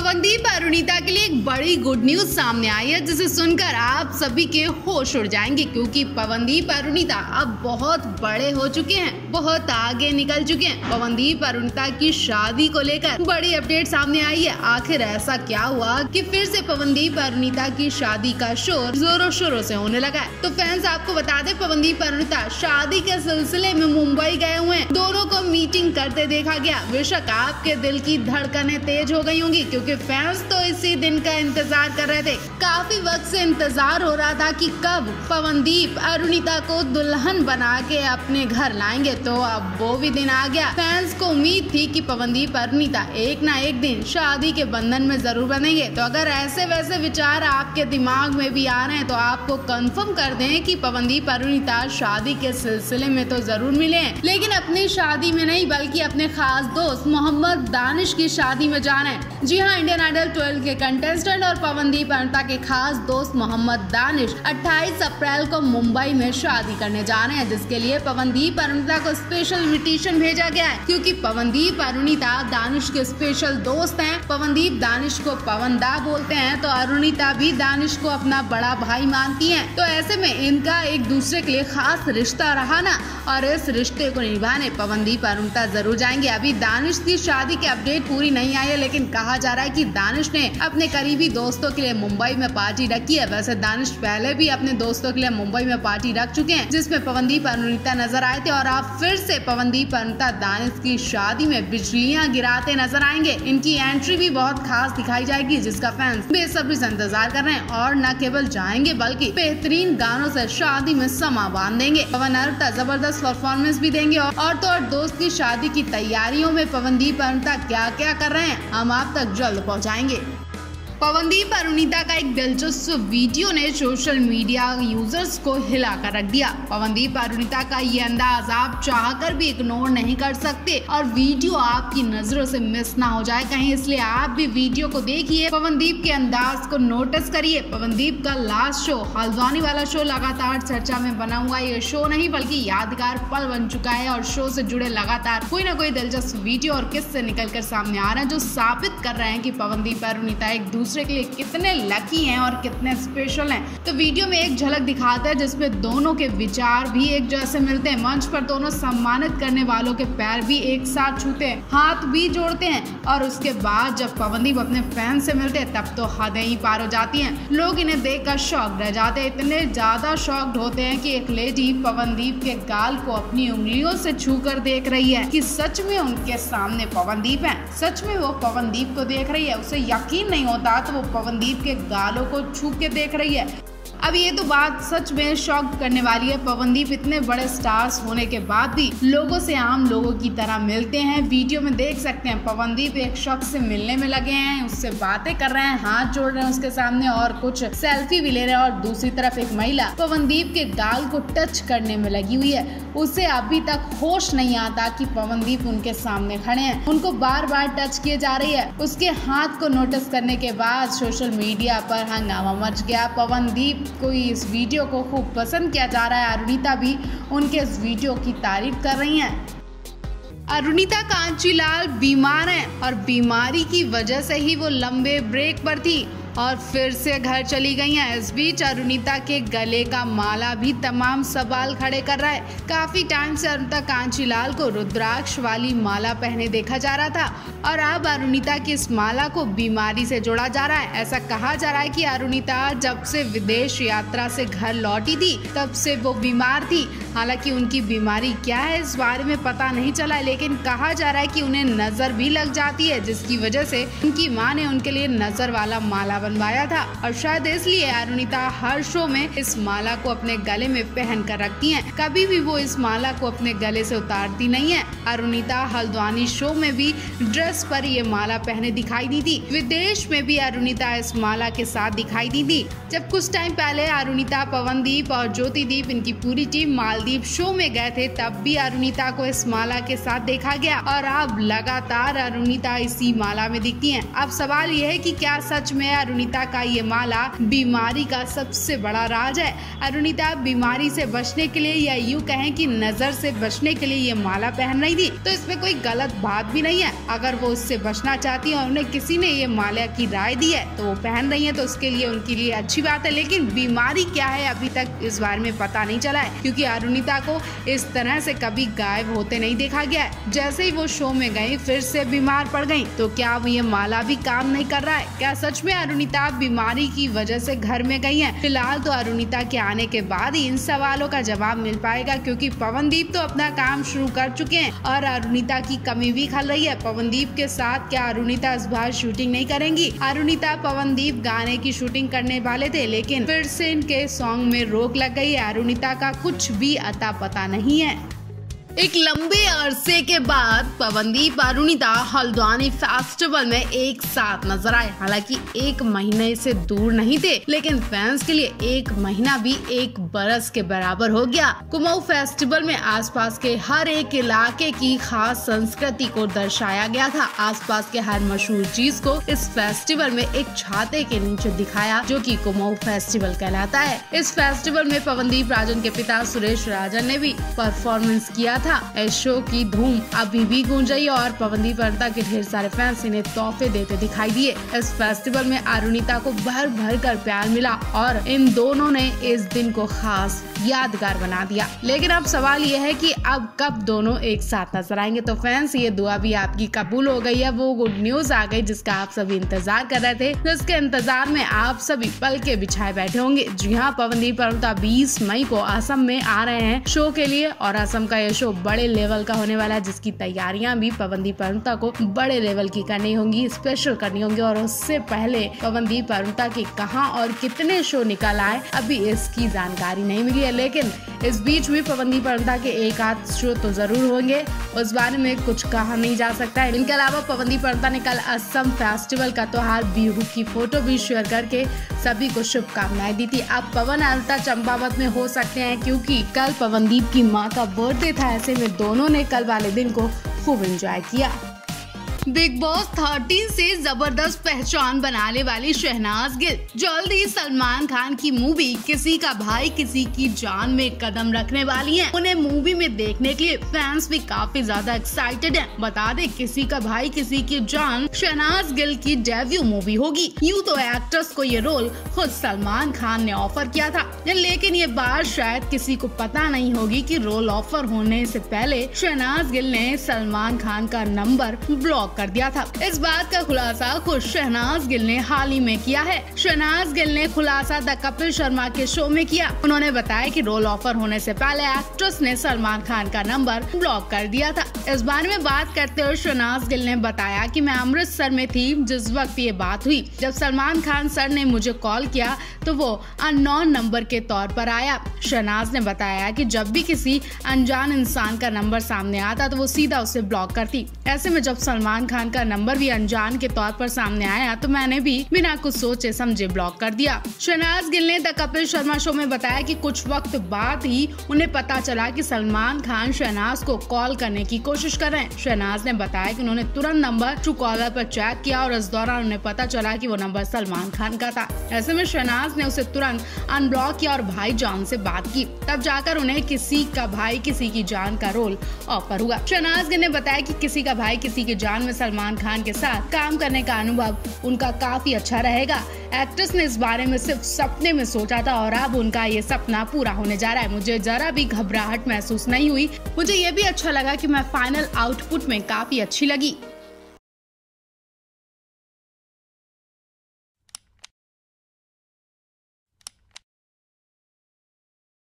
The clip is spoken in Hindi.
पवनदीप अरुणिता के लिए एक बड़ी गुड न्यूज़ सामने आई है, जिसे सुनकर आप सभी के होश उड़ जाएँगे, क्योंकि पवनदीप अरुणिता अब बहुत बड़े हो चुके हैं। बहुत आगे निकल चुके हैं। पवनदीप, अरुणिता की शादी को लेकर बड़ी अपडेट सामने आई है। आखिर ऐसा क्या हुआ कि फिर से पवनदीप, अरुणिता की शादी का शोर जोरों शोरों से होने लगा है। तो फैंस आपको बता दें, पवनदीप, अरुणिता शादी के सिलसिले में मुंबई गए हुए हैं। दोनों को मीटिंग करते देखा गया। बेशक आपके दिल की धड़कने तेज हो गई होंगी, क्योंकि फैंस तो इसी दिन का इंतज़ार कर रहे थे। काफ़ी वक्त से इंतज़ार हो रहा था कि कब पवनदीप, अरुणिता को दुल्हन बना के अपने घर लाएँगे। तो अब वो भी दिन आ गया। फैंस को उम्मीद थी कि पवनदीप अरुणिता एक ना एक दिन शादी के बंधन में ज़रूर बनेंगे। तो अगर ऐसे वैसे विचार आपके दिमाग में भी आ रहे हैं तो आपको कंफर्म कर दें कि पवनदीप अरुणिता शादी के सिलसिले में तो ज़रूर मिले हैं। लेकिन अपनी शादी में नहीं, बल्कि अपने खास दोस्त मोहम्मद दानिश की शादी में जा रहे हैं। जी हाँ इंडियन आइडल 12 के कंटेस्टेंट और पवनदीप अनिता के खास दोस्त मोहम्मद दानिश 28 अप्रैल को मुंबई में शादी करने जा रहे हैं, जिसके लिए पवनदीप अरुणिता को स्पेशल इन्विटेशन भेजा गया है, क्योंकि पवनदीप, अरुणिता, दानिश के स्पेशल दोस्त हैं। पवनदीप, दानिश को पवन दा बोलते हैं तो अरुणिता भी दानिश को अपना बड़ा भाई मानती है। तो ऐसे में इनका एक दूसरे के लिए खास रिश्ता रहा ना, और इस रिश्ते को निभाने पवनदीप, अरुणिता ज़रूर जाएँगे। अभी दानिश की शादी की अपडेट पूरी नहीं आई है, लेकिन कहा जा रहा है की दानिश ने अपने करीबी दोस्तों के लिए मुंबई में पार्टी रखी है। वैसे दानिश पहले भी अपने दोस्तों के लिए मुंबई में पार्टी रख चुके हैं, जिसमें पवनदीप, अरुणिता नज़र आए थे, और आप फिर से पवनदीप अनुता दानिश की शादी में बिजलियाँ गिराते नज़र आएँगे। इनकी एंट्री भी बहुत खास दिखाई जाएगी, जिसका फैंस बेसब्री से इंतज़ार कर रहे हैं। और न केवल जाएँगे, बल्कि बेहतरीन गानों से शादी में समा बाँध देंगे। पवन अनुता ज़बरदस्त परफॉर्मेंस भी देंगे और तो और दोस्त की शादी की तैयारियों में पवनदीप अनुता क्या क्या कर रहे हैं, हम आप तक जल्द पहुंचाएँगे। पवनदीप अरुणिता का एक दिलचस्प वीडियो ने सोशल मीडिया यूज़र्स को हिला कर रख दिया। पवनदीप अरुणिता का ये अंदाज आप चाह कर भी इग्नोर नहीं कर सकते और वीडियो आपकी नज़रों से मिस ना हो जाए कहीं, इसलिए आप भी वीडियो को देखिए। पवनदीप के अंदाज को नोटिस करिए। पवनदीप का लास्ट शो हल्द्वानी वाला शो लगातार चर्चा में बना हुआ ये शो नहीं, बल्कि यादगार पल बन चुका है और शो से जुड़े लगातार कोई ना कोई दिलचस्प वीडियो और किस्से निकल कर सामने आ रहे हैं, जो साबित कर रहे हैं कि पवनदीप अरुणिता एक दूसरे दूसरे के लिए कितने लकी हैं और कितने स्पेशल हैं। तो वीडियो में एक झलक दिखाता है जिसमें दोनों के विचार भी एक जैसे मिलते हैं। मंच पर दोनों सम्मानित करने वालों के पैर भी एक साथ छूते हैं, हाथ भी जोड़ते हैं और उसके बाद जब पवनदीप अपने फ़ैन से मिलते हैं, तब तो हदें ही पार हो जाती हैं। लोग इन्हें देख कर शौक रह जाते हैं। इतने ज़्यादा शॉक्ड होते हैं कि एक लेडी पवनदीप के गाल को अपनी उंगलियों से छू कर देख रही है कि सच में उनके सामने पवनदीप है। सच में वो पवनदीप को देख रही है। उसे यकीन नहीं होता तो वो पवनदीप के गालों को छू के देख रही है। अब ये तो बात सच में शॉक करने वाली है। पवनदीप इतने बड़े स्टार्स होने के बाद भी लोगों से आम लोगों की तरह मिलते हैं। वीडियो में देख सकते हैं, पवनदीप एक शख्स से मिलने में लगे हैं, उससे बातें कर रहे हैं, हाथ जोड़ रहे हैं उसके सामने और कुछ सेल्फी भी ले रहे हैं और दूसरी तरफ़ एक महिला पवनदीप के गाल को टच करने में लगी हुई है। उसे अभी तक होश नहीं आता कि पवनदीप उनके सामने खड़े हैं। उनको बार बार टच किए जा रही है। उसके हाथ को नोटिस करने के बाद सोशल मीडिया पर हंगामा मच गया। पवनदीप को इस वीडियो को खूब पसंद किया जा रहा है। अरुणिता भी उनके इस वीडियो की तारीफ़ कर रही हैं। अरुणिता कांचीलाल बीमार हैं और बीमारी की वजह से ही वो लंबे ब्रेक पर थी। और फिर से घर चली गई हैं। इस बीच अरुणिता के गले का माला भी तमाम सवाल खड़े कर रहा है। काफ़ी टाइम से अरुणिता कांचीलाल को रुद्राक्ष वाली माला पहने देखा जा रहा था और अब अरुणिता की इस माला को बीमारी से जोड़ा जा रहा है। ऐसा कहा जा रहा है कि अरुणिता जब से विदेश यात्रा से घर लौटी थी, तब से वो बीमार थी। हालाँकि उनकी बीमारी क्या है, इस बारे में पता नहीं चला लेकिन कहा जा रहा है कि उन्हें नज़र भी लग जाती है, जिसकी वजह से उनकी माँ ने उनके लिए नज़र वाला माला बनवाया था। और शायद इसलिए अरुणिता हर शो में इस माला को अपने गले में पहन कर रखती है। कभी भी वो इस माला को अपने गले से उतारती नहीं है। अरुणिता हल्द्वानी शो में भी ड्रेस पर ये माला पहने दिखाई दी थी। विदेश में भी अरुणिता इस माला के साथ दिखाई दी थी। जब कुछ टाइम पहले अरुणिता, पवनदीप और ज्योतिदीप इनकी पूरी टीम मालदीप शो में गए थे, तब भी अरुणिता को इस माला के साथ देखा गया। और अब लगातार अरुणिता इसी माला में दिखती है। अब सवाल यह है कि क्या सच में अरुणिता का ये माला बीमारी का सबसे बड़ा राज है। अरुणिता बीमारी से बचने के लिए या यूँ कहें कि नज़र से बचने के लिए ये माला पहन रही थी तो इसमें कोई गलत बात भी नहीं है। अगर वो उससे बचना चाहती है और उन्हें किसी ने ये माला की राय दी है तो वो पहन रही है तो उसके लिए उनके लिए अच्छी बात है। लेकिन बीमारी क्या है, अभी तक इस बारे में पता नहीं चला है, क्योंकि अरुणिता को इस तरह से कभी गायब होते नहीं देखा गया है। जैसे ही वो शो में गई, फिर से बीमार पड़ गई तो क्या अब ये माला भी काम नहीं कर रहा है? क्या सच में अरुणिता बीमारी की वजह से घर में गई है। फ़िलहाल तो अरुणिता के आने के बाद ही इन सवालों का जवाब मिल पाएगा, क्योंकि पवनदीप तो अपना काम शुरू कर चुके हैं और अरुणिता की कमी भी खल रही है। पवनदीप के साथ क्या अरुणिता इस बार शूटिंग नहीं करेंगी? अरुणिता, पवनदीप गाने की शूटिंग करने वाले थे, लेकिन फिर से इनके सॉन्ग में रोक लग गई है। अरुणिता का कुछ भी अता पता नहीं है। एक लंबे अरसे के बाद पवनदीप अरुणिता हल्द्वानी फेस्टिवल में एक साथ नज़र आए। हालाँकि एक महीने से दूर नहीं थे, लेकिन फैंस के लिए एक महीना भी एक बरस के बराबर हो गया। कुमाऊ फेस्टिवल में आसपास के हर एक इलाके की खास संस्कृति को दर्शाया गया था। आसपास के हर मशहूर चीज़ को इस फेस्टिवल में एक छाते के नीचे दिखाया, जो की कुमाऊ फेस्टिवल कहलाता है। इस फेस्टिवल में पवनदीप राजन के पिता सुरेश राजन ने भी परफॉर्मेंस किया था। इस शो की धूम अभी भी गूंज और पवनदीप अरुणिता के ढेर सारे फैंस इन्हें तोहफे देते दिखाई दिए। इस फेस्टिवल में अरुणिता को भर भर कर प्यार मिला और इन दोनों ने इस दिन को खास यादगार बना दिया। लेकिन अब सवाल ये है कि अब कब दोनों एक साथ नज़र आएँगे? तो फैंस ये दुआ भी आपकी कबूल हो गई है। वो गुड न्यूज़ आ गई जिसका आप सभी इंतज़ार कर रहे थे। जिसके इंतज़ार में आप सभी पल के बिछाए बैठे होंगे। जी हाँ पवनदीप अरुणिता 20 मई को असम में आ रहे हैं। शो के लिए और असम का ये शो बड़े लेवल का होने वाला है, जिसकी तैयारियाँ भी पवनदीप अरुणता को बड़े लेवल की करनी होंगी स्पेशल करनी होंगी। और उससे पहले पवनदीप अरुणता के कहाँ और कितने शो निकल आए, अभी इसकी जानकारी नहीं मिली है। लेकिन इस बीच भी पवनदीप अरुणता के एक आध शो तो ज़रूर होंगे। उस बारे में कुछ कहा नहीं जा सकता है। इनके अलावा पवनदीप अरुणता ने कल असम फेस्टिवल का त्योहार बिहू की फ़ोटो भी शेयर करके सभी को शुभकामनाएँ दी थी। अब पवन अरुणता चंपावत में हो सकते हैं, क्योंकि कल पवनदीप की माँ का बर्थडे था। ऐसे में दोनों ने कल वाले दिन को खूब इंजॉय किया। बिग बॉस 13 से ज़बरदस्त पहचान बनाने वाली शहनाज गिल। जल्द ही सलमान खान की मूवी किसी का भाई, किसी की जान में कदम रखने वाली है। उन्हें मूवी में देखने के लिए फैंस भी काफ़ी ज़्यादा एक्साइटेड हैं। बता दे, किसी का भाई, किसी की जान शहनाज गिल की डेब्यू मूवी होगी। यूँ तो एक्ट्रेस को ये रोल खुद सलमान खान ने ऑफ़र किया था। लेकिन ये बात शायद किसी को पता नहीं होगी की रोल ऑफ़र होने ऐसी पहले शहनाज गिल ने सलमान खान का नंबर ब्लॉक ब्लॉक कर दिया था। इस बात का खुलासा खुद शहनाज गिल ने हाल ही में किया है। शहनाज गिल ने खुलासा द कपिल शर्मा के शो में किया। उन्होंने बताया कि रोल ऑफ़र होने से पहले एक्ट्रेस ने सलमान खान का नंबर ब्लॉक कर दिया था। इस बारे में बात करते हुए शहनाज गिल ने बताया कि मैं अमृतसर में थी, जिस वक्त ये बात हुई। जब सलमान खान सर ने मुझे कॉल किया तो वो अननोन नंबर के तौर पर आया। शहनाज ने बताया कि जब भी किसी अनजान इंसान का नंबर सामने आता तो वो सीधा उसे ब्लॉक करती। ऐसे में जब सलमान सलमान खान का नंबर भी अनजान के तौर पर सामने आया तो मैंने भी बिना कुछ सोचे समझे ब्लॉक कर दिया। शहनाज गिल ने द कपिल शर्मा शो में बताया कि कुछ वक्त बाद ही उन्हें पता चला कि सलमान खान शहनाज को कॉल करने की कोशिश कर रहे हैं। शहनाज ने बताया कि उन्होंने तुरंत नंबर ट्रू कॉलर पर चेक किया और इस दौरान उन्हें पता चला कि वो नंबर सलमान खान का था। ऐसे में शहनाज ने उसे तुरंत अनब्लॉक किया और भाई जान से बात की। तब जाकर उन्हें किसी का भाई, किसी की जान का रोल ऑफ़र हुआ। शहनाज गिल ने बताया कि किसी का भाई, किसी की जान में सलमान खान के साथ काम करने का अनुभव उनका काफ़ी अच्छा रहेगा। एक्ट्रेस ने इस बारे में सिर्फ़ सपने में सोचा था और अब उनका ये सपना पूरा होने जा रहा है। मुझे जरा भी घबराहट महसूस नहीं हुई। मुझे ये भी अच्छा लगा कि मैं फाइनल आउटपुट में काफ़ी अच्छी लगी।